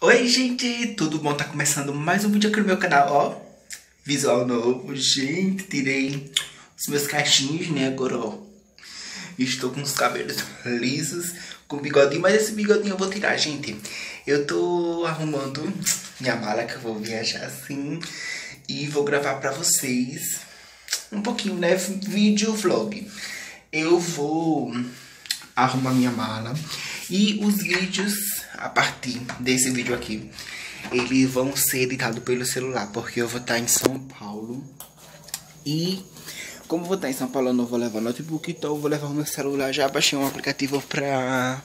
Oi, gente, tudo bom? Tá começando mais um vídeo aqui no meu canal, ó. Visual novo, gente, tirei os meus cachinhos, né, agora, ó. Estou com os cabelos lisos, com bigodinho, mas esse bigodinho eu vou tirar, gente. Eu tô arrumando minha mala que eu vou viajar assim e vou gravar pra vocês um pouquinho, né, vídeo vlog. Eu vou arrumar minha mala e os vídeos a partir desse vídeo aqui, eles vão ser editados pelo celular, porque eu vou estar em São Paulo. E como eu vou estar em São Paulo, eu não vou levar notebook, então eu vou levar o meu celular. Já baixei um aplicativo pra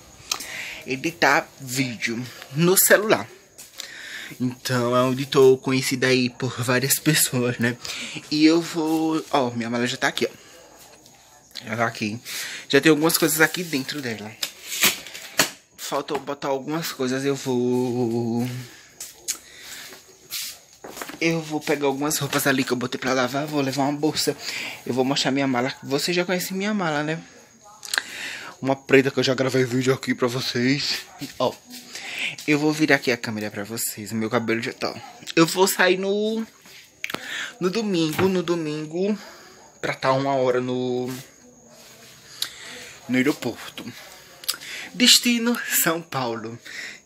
editar vídeo no celular. Então é um editor conhecido aí por várias pessoas, né? E eu vou... Ó, minha mala já tá aqui, ó. Já tá aqui. Já tem algumas coisas aqui dentro dela falta botar algumas coisas. Eu vou... Eu vou pegar algumas roupas ali que eu botei pra lavar. Vou levar uma bolsa. Eu vou mostrar minha mala. Você já conhece minha mala, né? Uma preta que eu já gravei vídeo aqui pra vocês. Ó. Eu vou virar aqui a câmera pra vocês. Meu cabelo já tá. Eu vou sair no... No domingo. No domingo. Pra estar tá uma hora no... No aeroporto. Destino São Paulo.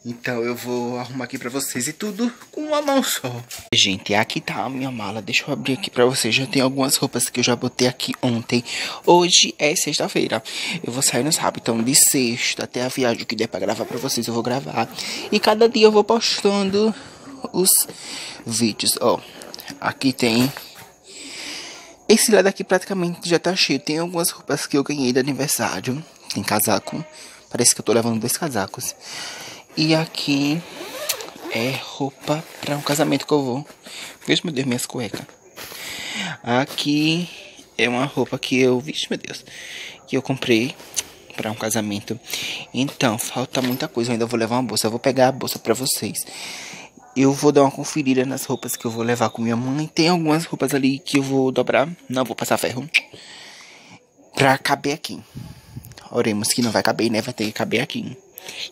Então eu vou arrumar aqui pra vocês e tudo com uma mão só. Gente, aqui tá a minha mala. Deixa eu abrir aqui pra vocês. Já tem algumas roupas que eu já botei aqui ontem. Hoje é sexta-feira. Eu vou sair no sábado. Então de sexta até a viagem que der pra gravar pra vocês eu vou gravar. E cada dia eu vou postando os vídeos. Ó, aqui tem... Esse lado aqui praticamente já tá cheio. Tem algumas roupas que eu ganhei de aniversário. Tem casaco Parece que eu tô levando dois casacos. E aqui é roupa para um casamento que eu vou. Veja, meu Deus, minhas cuecas. Aqui é uma roupa que eu... Vixe, meu Deus. Que eu comprei para um casamento. Então, falta muita coisa. Eu ainda vou levar uma bolsa. Eu vou pegar a bolsa para vocês. Eu vou dar uma conferida nas roupas que eu vou levar com minha mãe. Tem algumas roupas ali que eu vou dobrar. Não vou passar ferro. Pra caber aqui. Oremos que não vai caber, né? Vai ter que caber aqui.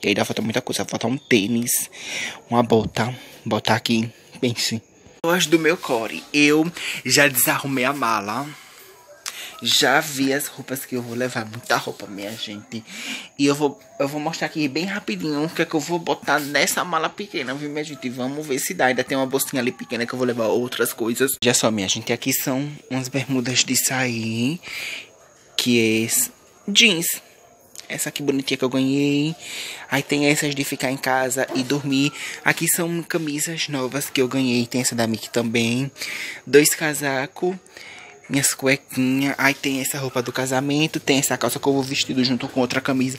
E aí dá falta muita coisa. Vai faltar um tênis, uma bota. Botar aqui. Pense. Hoje do meu core. Eu já desarrumei a mala. Já vi as roupas que eu vou levar. Muita roupa, minha gente. E eu vou, eu vou mostrar aqui bem rapidinho o que é que eu vou botar nessa mala pequena, viu, minha gente? Vamos ver se dá. Ainda tem uma bolsinha ali pequena que eu vou levar outras coisas. Já só, minha gente. Aqui são umas bermudas de sair. Que é jeans. Essa aqui bonitinha que eu ganhei. Aí tem essas de ficar em casa e dormir. Aqui são camisas novas que eu ganhei. Tem essa da Mickey também. Dois casacos. Minhas cuequinhas. Aí tem essa roupa do casamento. Tem essa calça que eu vou vestido junto com outra camisa.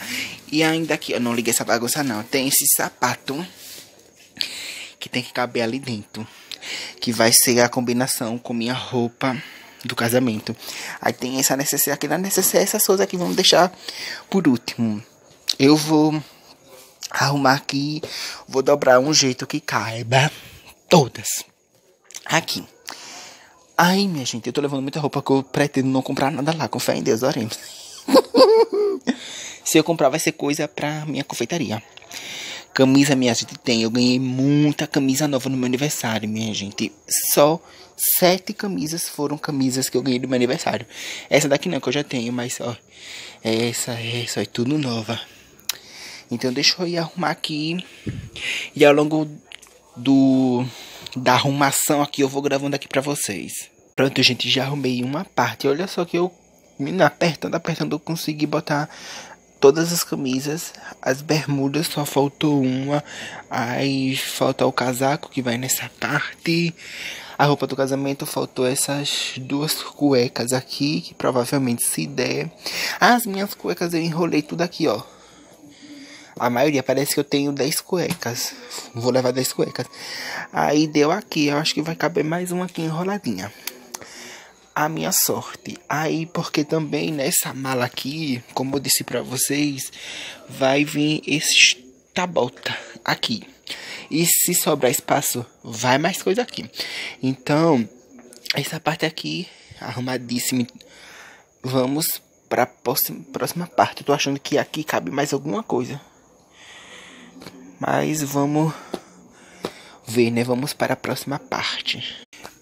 E ainda aqui, eu não liguei essa bagunça não. Tem esse sapato. Que tem que caber ali dentro. Que vai ser a combinação com minha roupa do casamento. Aí tem essa necessidade aqui na necessidade, essas coisas aqui vamos deixar por último. Eu vou arrumar aqui, vou dobrar um jeito que caiba todas. Aqui. Aí, minha gente, eu tô levando muita roupa que eu pretendo não comprar nada lá, com fé em Deus, oremos. Se eu comprar vai ser coisa pra minha confeitaria. Camisa, minha gente, tem. Eu ganhei muita camisa nova no meu aniversário, minha gente. Só sete camisas foram camisas que eu ganhei do meu aniversário. Essa daqui não, que eu já tenho, mas ó. Essa, essa é tudo nova. Então deixa eu ir arrumar aqui. E ao longo do da arrumação aqui eu vou gravando aqui pra vocês. Pronto, gente, já arrumei uma parte. Olha só que eu apertando, apertando, eu consegui botar todas as camisas, as bermudas só faltou uma, aí falta o casaco que vai nessa parte, a roupa do casamento faltou essas duas cuecas aqui, que provavelmente se der. As minhas cuecas eu enrolei tudo aqui, ó. A maioria parece que eu tenho 10 cuecas. Vou levar 10 cuecas. Aí deu aqui, eu acho que vai caber mais uma aqui enroladinha. A minha sorte. Aí, porque também nessa mala aqui, como eu disse pra vocês, vai vir esta bota aqui. E se sobrar espaço, vai mais coisa aqui. Então, essa parte aqui, arrumadíssima. Vamos para próxima, próxima parte. tô achando que aqui cabe mais alguma coisa. Mas vamos ver, né? Vamos para a próxima parte.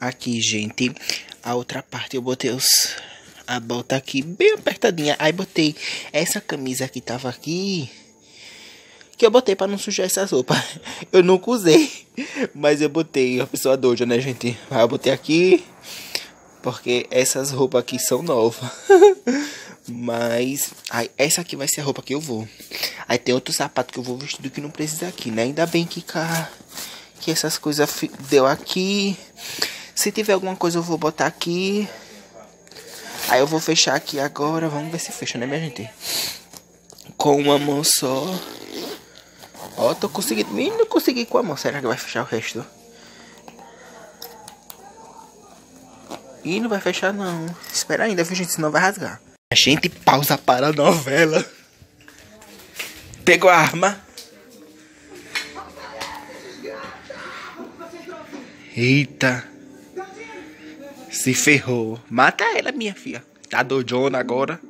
Aqui, gente, a outra parte eu botei os a bota aqui bem apertadinha. Aí botei essa camisa que tava aqui. Que eu botei para não sujar essas roupas. Eu nunca usei. Mas eu botei. A pessoa doida, né, gente? Aí eu botei aqui. Porque essas roupas aqui são novas. Mas. Aí, essa aqui vai ser a roupa que eu vou. Aí tem outro sapato que eu vou vestido que não precisa aqui, né? Ainda bem que, cara, que essas coisas deu aqui. Se tiver alguma coisa eu vou botar aqui. Aí eu vou fechar aqui agora. Vamos ver se fecha, né, minha gente? Com uma mão só. Ó, tô conseguindo. Não consegui com a mão. Será que vai fechar o resto? Ih, não vai fechar não. Espera ainda, viu, gente? Senão vai rasgar. A gente pausa para a novela. Pegou a arma. Eita. Se ferrou. Mata ela, minha filha. Tá doidona agora.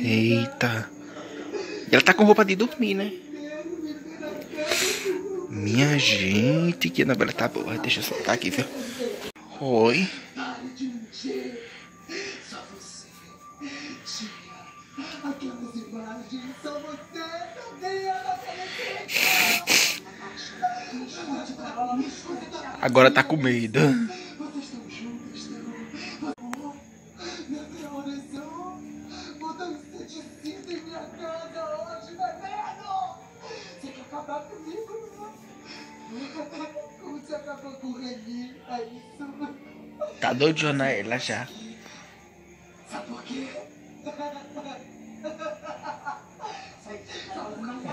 Eita. Ela tá com roupa de dormir, né? Minha gente, que novela tá boa. Deixa eu soltar aqui, viu? Oi. Agora tá com medo. Tá doidona ela já. Sabe por quê?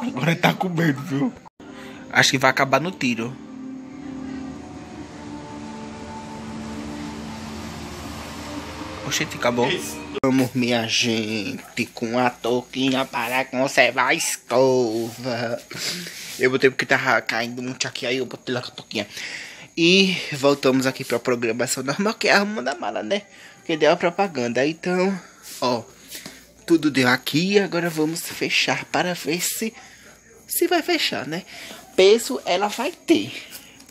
Agora tá com medo, viu? Acho que vai acabar no tiro. Oxente, acabou. Vamos, minha gente, com a touquinha para conservar a escova. Eu botei porque tava caindo muito aqui, aí eu botei lá com a touquinha. E voltamos aqui pra programação normal, que é a arruma da mala, né? Que deu a propaganda. Então, ó, tudo deu aqui. Agora vamos fechar para ver se, se vai fechar, né? Peso ela vai ter.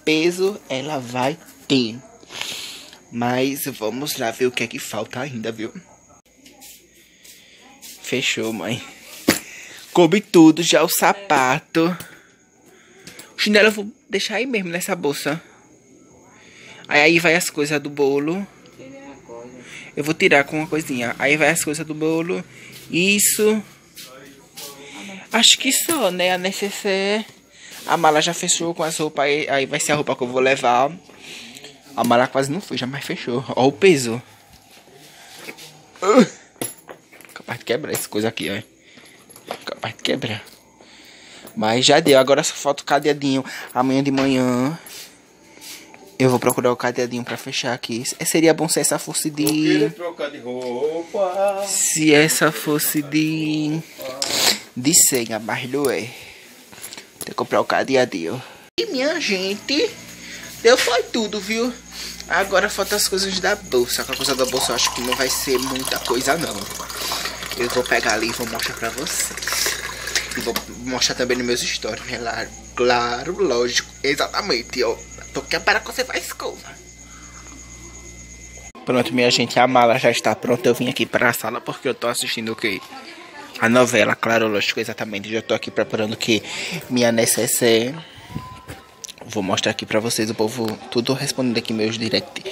Peso ela vai ter. Mas vamos lá ver o que é que falta ainda, viu? Fechou, mãe. Coube tudo, já o sapato. O chinelo eu vou deixar aí mesmo nessa bolsa. Aí, aí vai as coisas do bolo. Eu vou tirar com uma coisinha. Aí vai as coisas do bolo. Isso. Acho que só, né? A necessaire. A mala já fechou com as roupas. Aí, aí vai ser a roupa que eu vou levar. A mala quase não já mas fechou. Ó o peso. Uh. Capaz de quebrar essa coisa aqui, ó. Capaz de quebrar. Mas já deu. Agora só falta o cadeadinho. Amanhã de manhã. Eu vou procurar o cadeadinho pra fechar aqui. Seria bom se essa fosse de... Se essa fosse de... De senha, mas não é. Tem que comprar o cadeadinho. E minha gente... Deu foi tudo, viu? Agora falta as coisas da bolsa. A coisa da bolsa eu acho que não vai ser muita coisa, não. Eu vou pegar ali e vou mostrar pra vocês. E vou mostrar também nos meus stories, né? Claro, lógico. Exatamente, ó. Tô aqui para conservar a escova. Pronto, minha gente, a mala já está pronta. Eu vim aqui para a sala porque eu tô assistindo o que? A novela, claro, lógico, exatamente. Já tô aqui preparando que minha necessaire Vou mostrar aqui pra vocês o povo tudo respondendo aqui meus direct.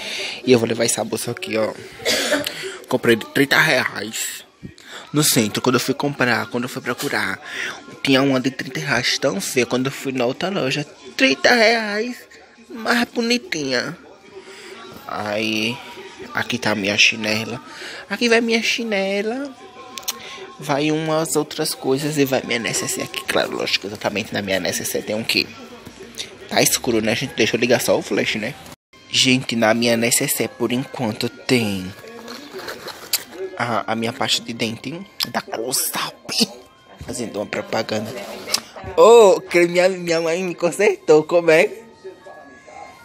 E eu vou levar essa bolsa aqui, ó. Comprei de 30 reais. No centro, quando eu fui comprar, quando eu fui procurar, tinha uma de 30 reais tão feia. Quando eu fui na outra loja, 30 reais, mais bonitinha. Aí, aqui tá minha chinela. Aqui vai minha chinela. Vai umas outras coisas e vai minha necessaire aqui. Claro, lógico, exatamente na minha necessaire tem um que Tá escuro, né, gente? Deixa eu ligar só o flash, né? Gente, na minha necessaire, por enquanto, tem... A, a minha pasta de dente da Closap. Fazendo uma propaganda. Oh, creme, minha, minha mãe me consertou. Como é?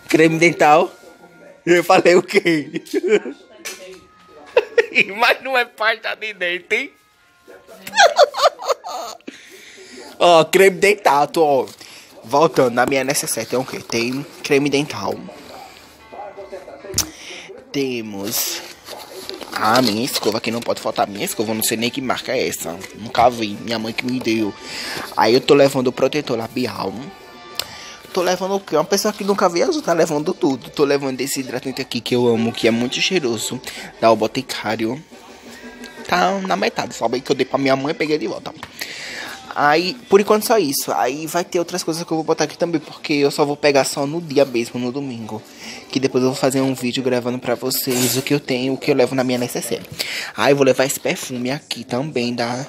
Creme dental. Eu falei o quê? Mas não é pasta de dente, hein? Ó, creme dental, ó. Voltando, na minha necessaire tem o quê? Tem creme dental. Temos a minha escova, que não pode faltar. Minha escova, não sei nem que marca é essa. Nunca vi. Minha mãe que me deu. Aí eu tô levando o protetor labial. Tô levando o quê? Uma pessoa que nunca viu, tá levando tudo. Tô levando esse hidratante aqui que eu amo, que é muito cheiroso. Da o Boticário. Tá na metade, só bem que eu dei pra minha mãe e peguei de volta. Aí, por enquanto só isso. Aí vai ter outras coisas que eu vou botar aqui também, porque eu só vou pegar só no dia mesmo, no domingo. Que depois eu vou fazer um vídeo gravando pra vocês o que eu tenho, o que eu levo na minha necessaire. Aí vou levar esse perfume aqui também da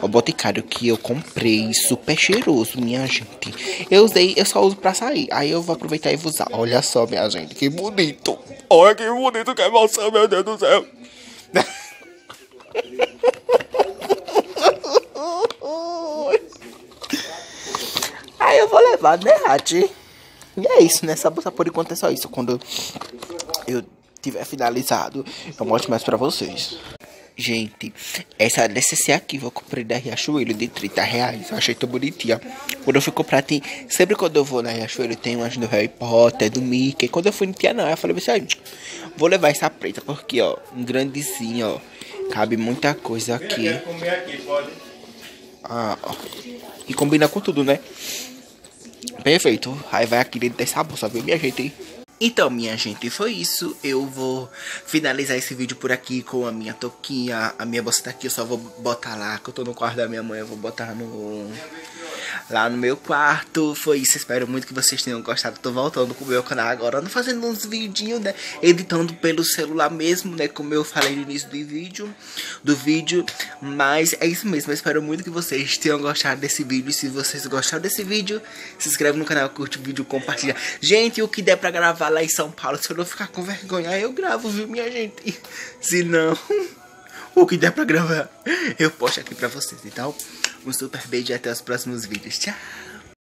o Boticário que eu comprei, super cheiroso, minha gente. Eu usei, eu só uso pra sair. Aí eu vou aproveitar e vou usar. Olha só, minha gente, que bonito. Olha que bonito, que emoção, meu Deus do céu. Aí eu vou levar, né, Rati? E é isso, nessa bolsa por enquanto é só isso. Quando eu tiver finalizado, eu mostro mais pra vocês. Gente, essa DCC aqui eu comprei da Riachuelo de 30 reais. Eu achei tão bonitinha. Quando eu fui comprar, tem. Sempre quando eu vou na Riachuelo, tem umas do Harry Potter, do Mickey. Quando eu fui não tinha não. Eu falei assim, vou levar essa preta, porque ó, um grandezinho, ó. Cabe muita coisa aqui. Ah. E combina com tudo, né? Perfeito. Aí vai aqui dentro dessa bolsa, viu, minha gente? Então, minha gente, foi isso. Eu vou finalizar esse vídeo por aqui com a minha toquinha. A minha bolsa tá aqui, eu só vou botar lá, que eu tô no quarto da minha mãe, eu vou botar no lá no meu quarto. Foi isso, espero muito que vocês tenham gostado. Tô voltando com o meu canal agora, não fazendo uns vidinhos, né? Editando pelo celular mesmo, né? Como eu falei no início do vídeo, do vídeo. Mas é isso mesmo, eu espero muito que vocês tenham gostado desse vídeo. Se vocês gostaram desse vídeo, se inscreve no canal, curte o vídeo, compartilha. Gente, o que der pra gravar lá em São Paulo, se eu não ficar com vergonha, eu gravo, viu, minha gente? Se não o que der pra gravar, eu posto aqui pra vocês. Então, um super beijo e até os próximos vídeos. Tchau!